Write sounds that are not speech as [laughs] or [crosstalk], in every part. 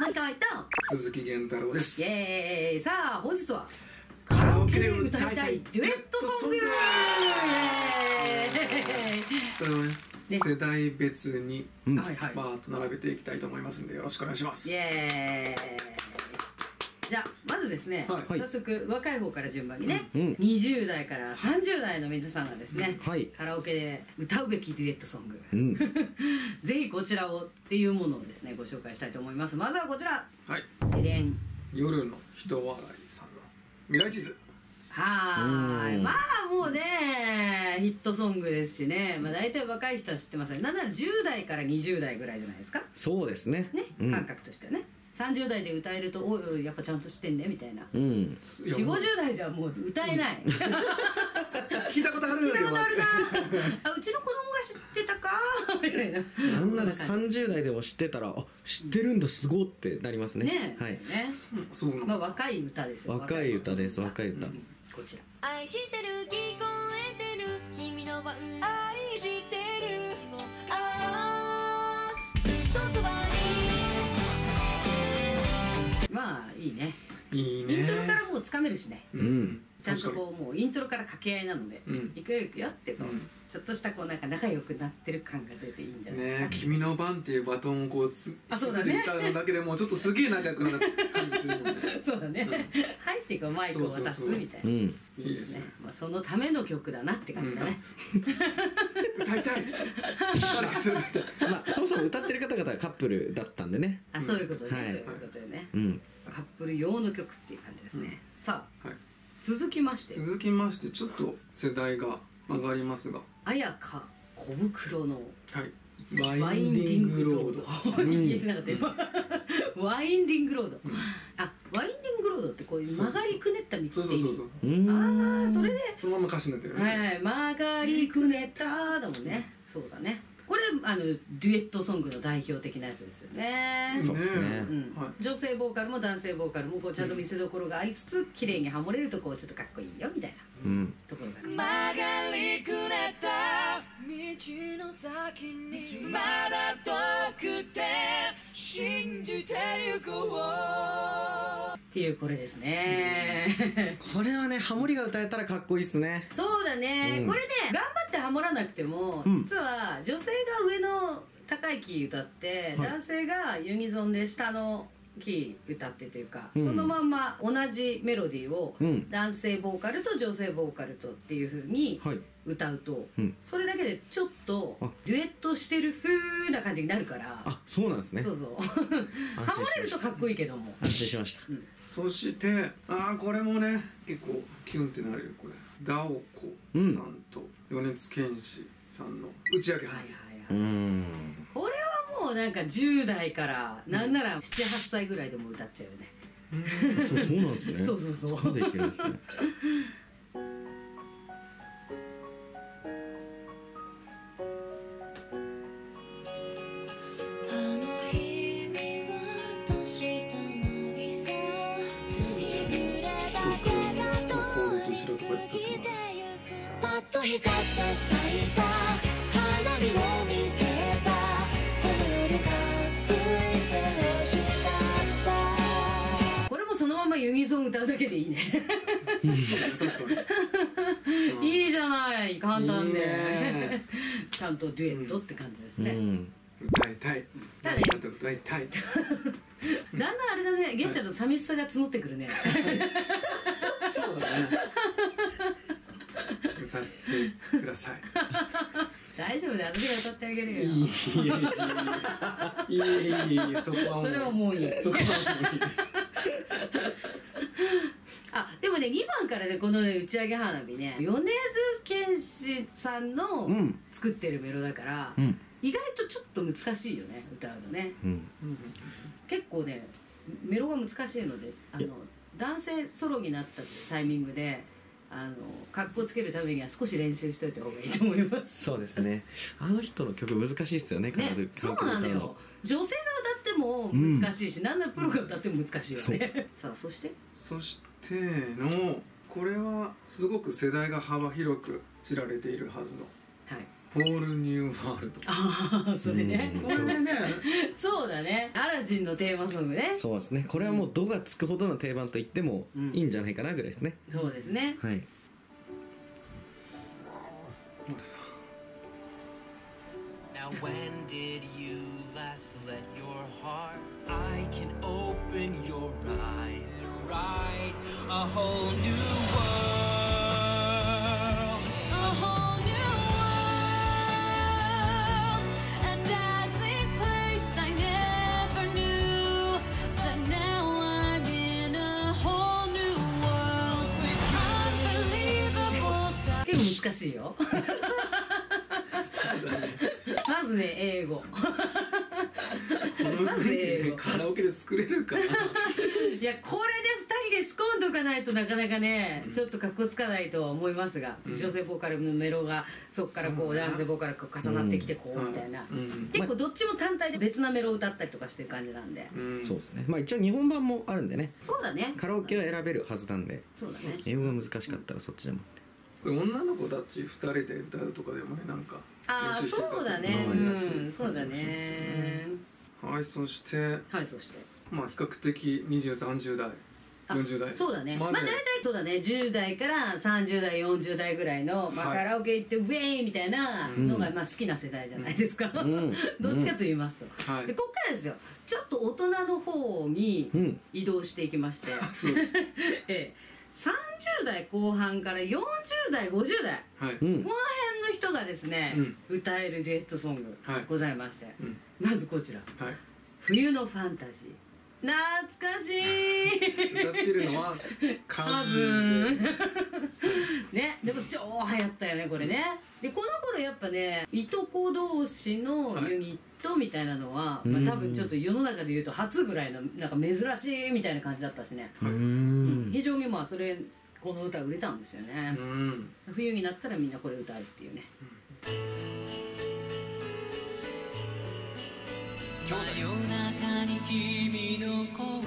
マリカイと鈴木源太郎です。イエーイ。さあ本日はカラオケで歌いたいデュエットソング。それをねね世代別にうん。はいはい、バーッと並べていきたいと思いますんでよろしくお願いします。イエーイじゃあまずですね、はい。早速若い方から順番にね、うん。20代から30代の皆さんがですね、はい。カラオケで歌うべきデュエットソング、うん。[laughs] ぜひこちらをっていうものをですねご紹介したいと思います。まずはこちら。はい。夜の人笑いさんの未来地図。はーい。うん。まあもうねヒットソングですしね、まあ、大体若い人は知ってますね。なんなら10代から20代ぐらいじゃないですか。そうですね。ね、うん。感覚としてはね30代で歌えるとおいおいやっぱちゃんとしてんねみたいな。うん。いや4 5 0代じゃもう歌えない、聞いたことある聞いたことあるな。あうちの子供が知ってたか？[laughs] みたいな。なんならそんな感30代でも知ってたらあ知ってるんだすごってなりますね。じねはい。ね。そうなの。まあ若い歌ですよ。若い歌です若い歌。うんこちら。愛してる聞こえてる。君の番愛してるまあいいね。いいね。イントロからもうつかめるしね。うん。ちゃんとこうもうイントロから掛け合いなので、うん。行くよ行くよってこう、うん。ちょっとしたこうなんか仲良くなってる感が出ていいんじゃにないですか、ね君の番っていうバトンをこうつあそうだね。歌だけでもうちょっとすげえ仲良くなる感じするもんね。[laughs] そうだね、入ってこうマイクを渡すそうそうそう。みたいなうんいいですね。まあ、そのための曲だなって感じだね、歌いたい。誰かと歌いたい。まあそもそも歌ってる方々はカップルだったんでね。あそういうことね、はいそういうことよね、うんカップル用の曲っていう感じですね、さあはい。続きまして。続きましてちょっと世代が上がりますが。綾香小袋のはい。ワワインディングロード。ん言えてなかった今 [laughs] ワインディングロード、あワインディングロードってこういう曲がりくねった道ってそうそうそうああそれで。そのまま歌詞になってるよね。はい。曲がりくねっただもんね。そうだねこれあのデュエットソングの代表的なやつですよね。そうですね。うん。はい。女性ボーカルも男性ボーカルもこうちゃんと見せどころがありつつ綺麗にハモれるとこうちょっとかっこいいよみたいな。うん。ところがね曲がりくねった。道の先にまだ遠くて信じてゆこうっていうこれですね。これはねハモリが歌えたらかっこいいっすね。そうだね、うん。これね頑張ってハモらなくても、うん。実は女性が上の高いキー歌って、はい。男性がユニゾンで下のキー歌ってというか、うん。そのまんま同じメロディーをうん。男性ボーカルと女性ボーカルとっていう風にはい。歌うと、うん。それだけでちょっとあ。デュエットしてる風な感じになるからあそうなんですね。そうそう。[laughs] 安ハモれるとかっこいいけども。安心しました。そしてああこれもね結構キュンってなるよこれ。ダオコさんと米津玄師さんの打ち上げ。花はいはいはい、うんもうなんか10代からなんなら78歳ぐらいでも歌っちゃうよね、そうそうなんですね。そうそうそう。ここまでいけるんですね光って咲いた花火をユニゾン歌うだけでいいねいいじゃない簡単でいいねちゃんとデュエットって感じですね、うん歌いたいただね歌いたいだんだんあれだね玄ちゃんの寂しさが募ってくるねそうだね歌ってください大丈夫だよ。私が歌ってあげるよ。いいいやいやいやいやいいそこはもうそれはもういいそこはもういいですあでもね2番からねこの、ね、打ち上げ花火ね米津玄師さんの作ってるメロだから、うん意外とちょっと難しいよね歌うのねうん結構ねメロが難しいのであの男性ソロになったタイミングであの格好つけるためには少し練習しといた方がいいと思います。そうですね。あの人の曲難しいっすよねねそうなのよ。女性が歌っても難しいし、なん。ならプロが歌っても難しいよねさあそして？そしてのこれはすごく世代が幅広く知られているはずの。はいホールニューワールドああそれね。うん。これねそうだね。アラジンのテーマソングね。そうですね。これはもう「ド」がつくほどの定番と言ってもうん。いいんじゃないかなぐらいですね、そうですね。はい。Now, when did you last let your heart? I can open your eyes, right? A whole new world. 難しいよ。まずね英語。このまず英語。ねカラオケで作れるかな。いやこれで2人で仕込んでおかないとなかなかね、ちょっとかっこつかないとは思いますが、うん。女性ボーカルのメロがそこからこう男性ボーカルが重なってきてこう、みたいな、うん。結構どっちも単体で別なメロを歌ったりとかしてる感じなんで、うんそうですね。まあ一応日本版もあるんでね。そうだね。カラオケは選べるはずなんで。そうだね。英語が難しかったらそっちでもこれ女の子たち2人で歌うとかでもねなんかああそうだね。うんそうだね。はいそしてはいそして。まあ比較的2030代あ40代。そうだね。まあ大体そうだね。10代から30代40代ぐらいの、まあ、はいカラオケ行ってウェーイみたいなのが、まあ、好きな世代じゃないですか、[laughs] ん。どっちかと言いますと、はい。でこっからですよ。ちょっと大人の方にうん。移動していきまして、[laughs] そうです。[laughs] ええ30代後半から40代50代はい。うん。この辺の人がですね、歌えるデュエットソングはい。ございまして、うん。まずこちら。はい「冬のファンタジー」懐かしい。歌ってるのはカカズねでも超流行ったよねこれね。でこの頃やっぱねいとこ同士のユニットみたいなのは、いまあ、多分ちょっと世の中で言うと初ぐらいのなんか珍しいみたいな感じだったしね、ううん。ん非常にまあそれこの歌売れたんですよね。う、ん。冬になったらみんなこれ歌うっていうね。真夜中に君の声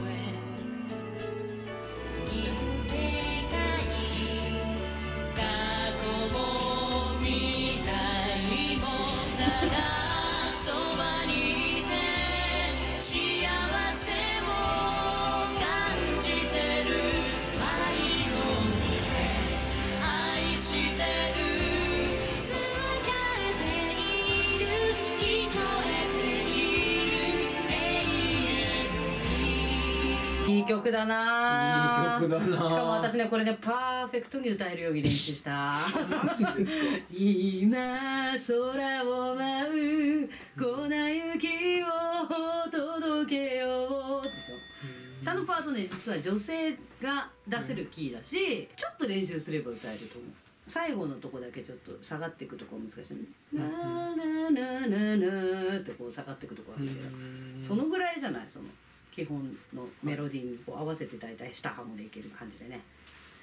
いい曲だな。いい曲だな。しかも私ねこれねパーフェクトに歌えるように練習した。今空を舞う粉雪を届けよう。でしょ下のパートね実は女性が出せるキーだし、ちょっと練習すれば歌えると思う。最後のとこだけちょっと下がっていくとこ難しい「なーなーなーなーなー」ってこう下がっていくとこあるけどそのぐらいじゃない？その基本のメロディーにこう合わせて大体下ハモでいける感じでね。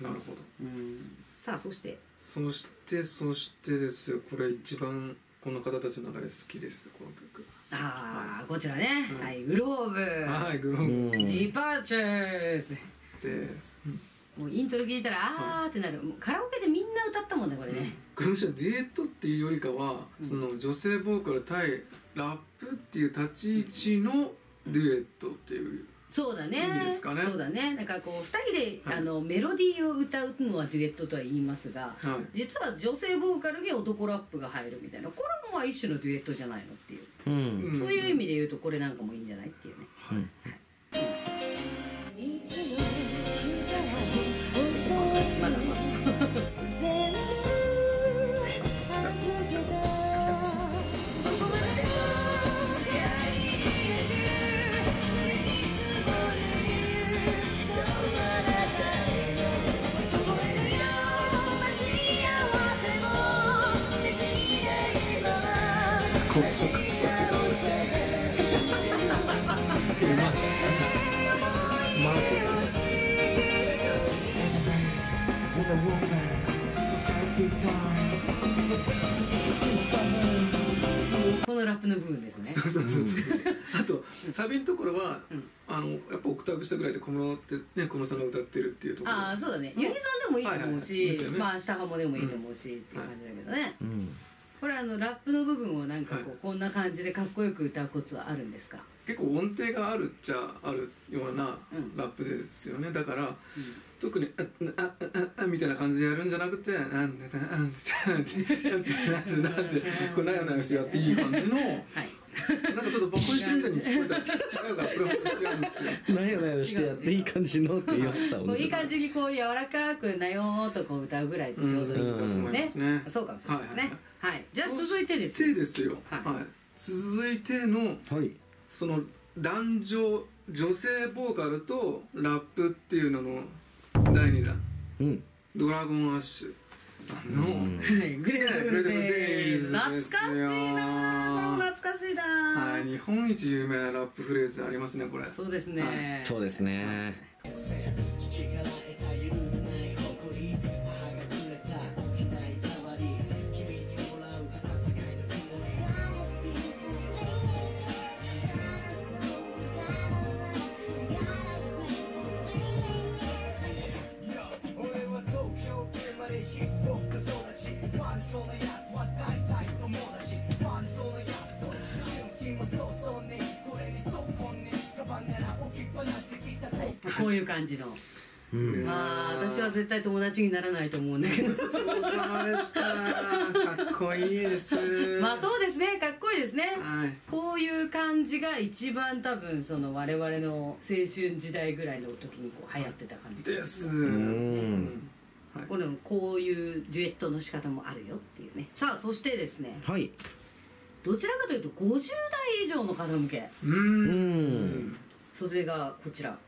なるほど。うん。さあそして。そしてそしてです。よこれ一番この方たちの中で好きです。この曲。ああこちらね、うんはい。グローブ、はいグローブ、うんディパーチャーズです。もうイントロ聞いたらあーってなる、もうカラオケでみんな歌ったもんねこれね、これむしろデュエットっていうよりかは、その女性ボーカル対ラップっていう立ち位置のデュエットっていう、そうだね。いいですかね。そうだね。なんかこう2人で、はい。あのメロディーを歌うのはデュエットとは言いますがはい。実は女性ボーカルに男ラップが入るみたいな。これもまあ一種のデュエットじゃないのっていう、うん。うんそういう意味で言うとこれなんかもいいんじゃないっていうね。はい。いつの日か遅い。まだまだ [laughs] まこっちこっちこのラップの部分ですね。そうそうそうそう。あとサビのところは、うん。あのやっぱオクターブ下ぐらいで小室ってね小室さんが歌ってるっていうところ。ああそうだね。ユニゾンでもいいと思うはいはいはい。し、まあ下ハモでもいいと思うし、っていう感じだけどね、うんこれあのラップの部分をなんかこう、はい。こんな感じでかっこよく歌うコツはあるんですか？結構音程があるっちゃあるようなうん。ラップですよね。だから、特に「あああああ」みたいな感じでやるんじゃなくて「なんでだなんでだなんでなんでなんでなんでこうなよなよしてやっていい感じのはいなんかちょっとバカにしてるみたいに聞こえたら違うからそれも違うんですよ。なよなよしてやっていい感じのって言ってたこういい感じにこう柔らかくなよーとこう歌うぐらいでちょうどいいと思いますね。そうかもしれないですね。はいはい、じゃあ続いてです手ですよ。ははい。い、続いてのはい。その男女女性ボーカルとラップっていうのの第2弾。うん。ドラゴンアッシュさんの、はいグレートデイズ懐かしいなこれも懐かしいな。はい、日本一有名なラップフレーズありますねこれ。そうですね、そうですねこういう感じの。うん。まあ私は絶対友達にならないと思うんだけど。ごちそうさまでした。かっこいいです。まあそうですね。かっこいいですね。はい。こういう感じが一番多分その我々の青春時代ぐらいの時にこう流行ってた感じ。です。ん。はい。これもこういうデュエットの仕方もあるよっていうね。さあそしてですね。はい。どちらかというと50代以上の方向け。うん。ん。それがこちら。はい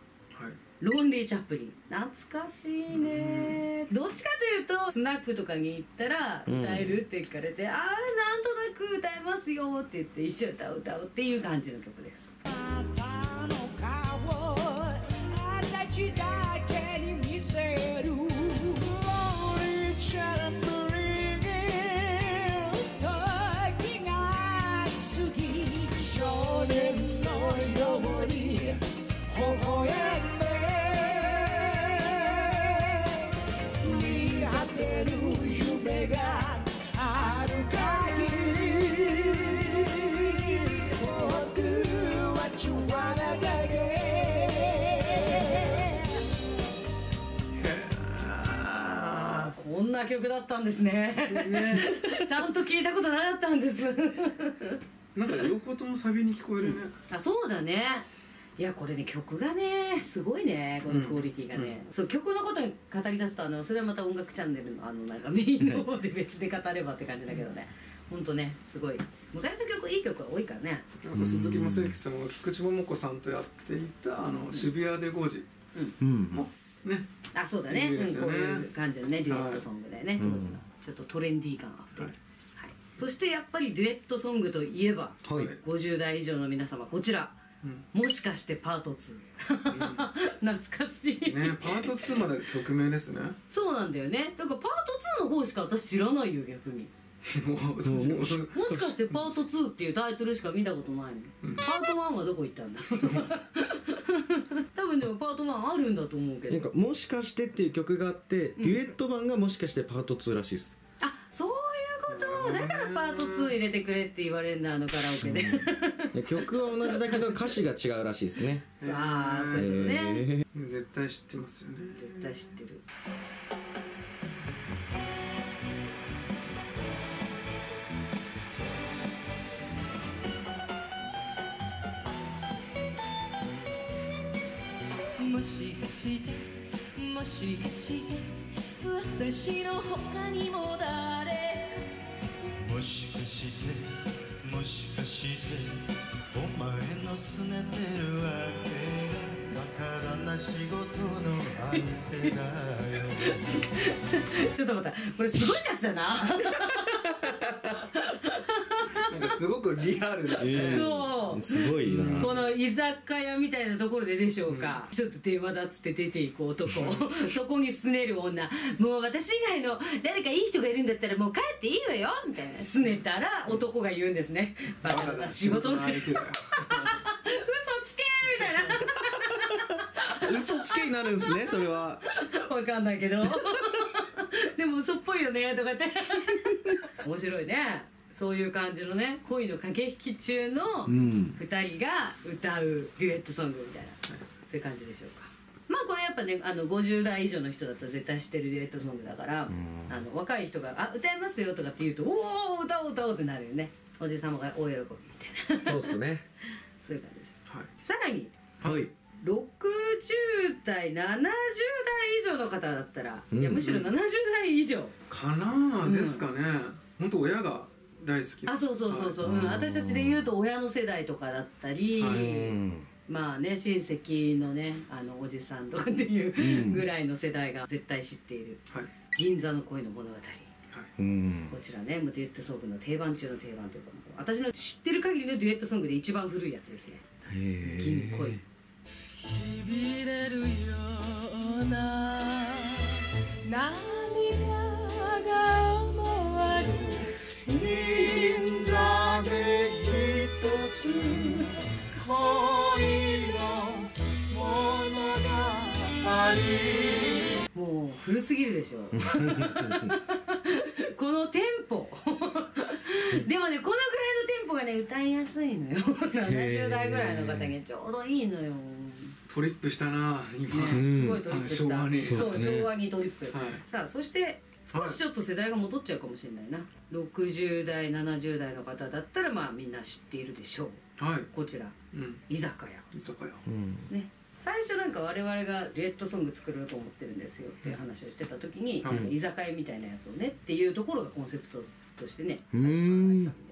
ロンリー・チャップリン。懐かしいね。どっちかというとスナックとかに行ったらうん。歌えるって聞かれて、ああなんとなく歌えますよって言って一緒に歌う歌うっていう感じの曲ですな曲だったんですね。ねちゃんと聞いたことなかったんです。なんか両方ともサビに聞こえるね。あそうだね。いやこれね曲がねすごいねこのクオリティがね、そう曲のことに語り出すとあのそれはまた音楽チャンネルのあのなんかメインの方で別で語ればって感じだけどね。ほんとねすごい。昔の曲いい曲が多いからね。あと鈴木雅之さんが菊池桃子さんとやっていたあの渋谷で5時。うん。もね。あそうだね。いいですよね。うん、こういう感じのね。デュエットソングでね、い当時の。うんちょっとトレンディー感あふれる、はい。はい。そしてやっぱりデュエットソングといえばはい。50代以上の皆様こちら。うん。もしかしてパート2 [laughs] 懐かしい、ねパート2まで曲名ですね。そうなんだよね。だからパート2の方しか私知らないよ逆に。もう私ももしかしてパート2っていうタイトルしか見たことないの、うん。パート1はどこ行ったんだ？[laughs] [laughs] 多分でもパート1あるんだと思うけど。なんか「もしかして」っていう曲があって、デュエット版がもしかしてパート2らしいです。あそういうこと？だからパート2入れてくれって言われるんだあのカラオケで。で [laughs] 曲は同じだけど歌詞が違うらしいですね。さあそういね、え絶対知ってますよね。絶対知ってるしかしてもしかして私の他にも誰？もしかしてもしかしてお前のすねてるわけがわからな仕事の相手だよ。[laughs] ちょっと待ったこれすごい歌詞だな [laughs] なんかすごくリアルな。ー。そう。すごいな。この居酒屋みたいなところででしょうか、ちょっと電話だっつって出ていく男 [laughs] そこにすねる女。もう私以外の誰かいい人がいるんだったらもう帰っていいわよ。みたいな。すねたら男が言うんですね。バカな。仕事での嘘つけみたいな。嘘つけになるんですねそれは。わかんないけど。でも嘘っぽいよねとか言って。面白いねそういう感じのね恋の駆け引き中のうん。2人が歌うデュエットソングみたいな、そういう感じでしょうか。まあこれやっぱねあの50代以上の人だったら絶対知ってるデュエットソングだから、あの若い人が「あ歌いますよ」とかって言うと「おお歌おう歌おう」ってなるよね。おじさまが大喜びみたいな。そうっすね。[laughs] そういう感じでしょはい。さらにはい。60代70代以上の方だったら、うん。いやむしろ70代以上、かなあですかね。本当親が大好き。あそうそうそうそう、はい。うん、私たちで言うと親の世代とかだったり、はうい。んまあね親戚のねあのおじさんとかっていううん。ぐらいの世代が絶対知っている。はい「銀座の恋の物語」うん。こちらねもうデュエットソングの定番中の定番というか私の知ってる限りのデュエットソングで一番古いやつですね。へ「銀恋」しびれるようなもう古すぎるでしょ。[laughs] このテンポ。[laughs] でもねこのぐらいのテンポがね歌いやすいのよ。70代ぐらいの方にちょうどいいのよ、ね、トリップしたな今、んすごいトリップした、はい昭和に。そうね。昭和にトリップ、はい。さあそして少しちょっと世代が戻っちゃうかもしれないな。60代70代の方だったらまあみんな知っているでしょう。はい。こちら。うん。居酒屋。居酒屋。うん。ね。最初なんか我々がデュエットソング作ろうと思ってるんですよっていう話をしてた時に、うん居酒屋みたいなやつをねっていうところがコンセプトとしてねう最初考えてたん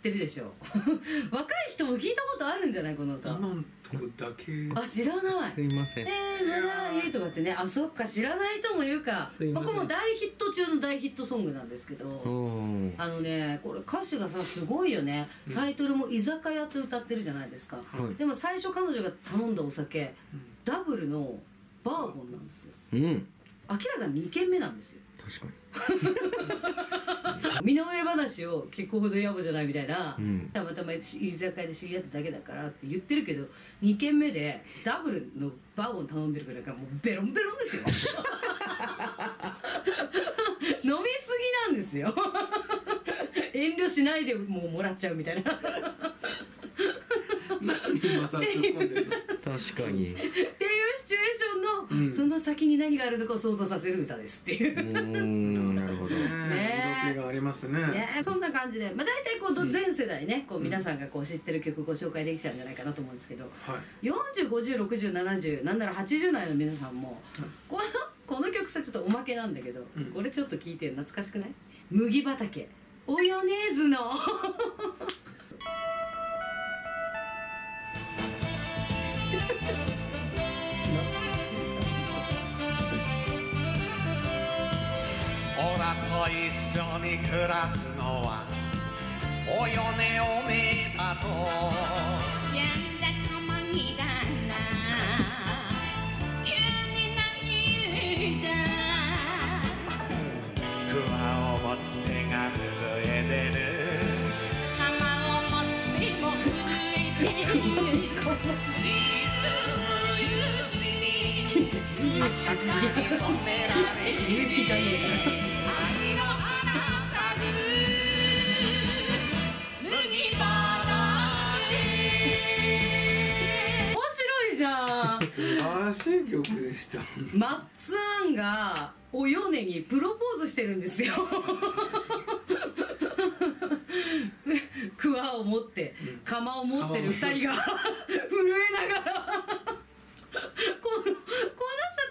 ってるでしょ。う [laughs] 若い人も聞いたことあるんじゃない？この歌。今んとこだけ。あ知らない。すいません。えー、まだいいとかってね。あそっか知らない人もいるか。すいません。ここも大ヒット中の大ヒットソングなんですけど、うん。あのねこれ歌手がさすごいよね。タイトルも「居酒屋」って歌ってるじゃないですか、はい。でも最初彼女が頼んだお酒、ダブルのバーボンなんですよ。うん。明らかに2軒目なんですよ確か [laughs] 身の上話を聞くほど野暮じゃないみたいな、うん。たまたま居酒屋で知り合っただけだからって言ってるけど2軒目でダブルのバーボン頼んでるからもうベロンベロンですよ。[laughs] 飲みすぎなんですよ。遠慮しないでもうもらっちゃうみたいな。確かにシチュエーションの、うんその先に何があるのかを想像させる歌ですっていう。なるほど。ね。がありますね。ね、そんな感じで、まあ、大体こうど全世代ねこう皆さんがこう知ってる曲ご紹介できたんじゃないかなと思うんですけど。はい。40506070なんなら80代の皆さんもこのこの曲さちょっとおまけなんだけど、うん。これちょっと聞いて懐かしくない？麦畑。およねーずの。オ [laughs] 緒に暮らすのはおよねおめえだと。やんだたまにだな。急に何言うだ。クワを持つ手が震えてる。玉を持つ手も震えてる。[laughs] 沈む夕日に真っ赤に染めら [laughs] 素晴らしい曲でしたマッツアンがおよねにプロポーズしてるんですよ。[laughs] クワを持って釜を持ってる二人が [laughs] 震えながら。このこのさ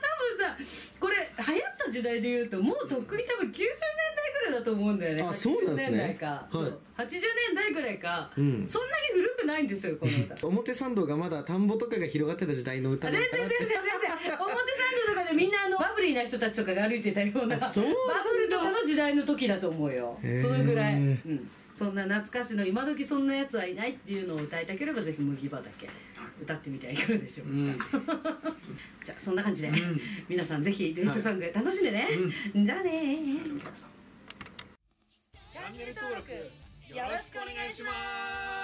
多分さこれ流行った時代で言うともうとっくに多分90年代ぐぐらいだと思うんだよね。あそうなんですね。80年代か、はい。そう80年代ぐらいか、うん。そんなに古くないんですよこの歌。[laughs] 表参道がまだ田んぼとかが広がってた時代の歌全然全然全然。表参道とかでみんなあのバブリーな人たちとかが歩いてたようなバあそうなんだ。ブルとかの時代の時だと思うよ。そのぐらい、うん、そんな懐かしの今時そんなやつはいないっていうのを歌いたければぜひ麦畑。歌ってみてはいかがでしょうか、うん。[laughs] じゃあそんな感じで、皆さんぜひデュエットソング楽しんでね、じゃあねー。チャンネル登録よろしくお願いします